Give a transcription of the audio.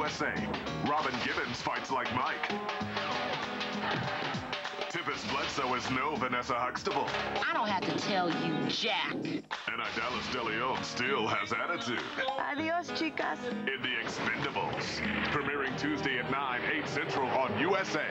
USA. Robin Givens fights like Mike. Tempestt Bledsoe is no Vanessa Huxtable. I don't have to tell you, Jack. And Idalis DeLeon still has attitude. Adios, chicas. In The Expendables. Premiering Tuesday at 9, 8 Central on USA.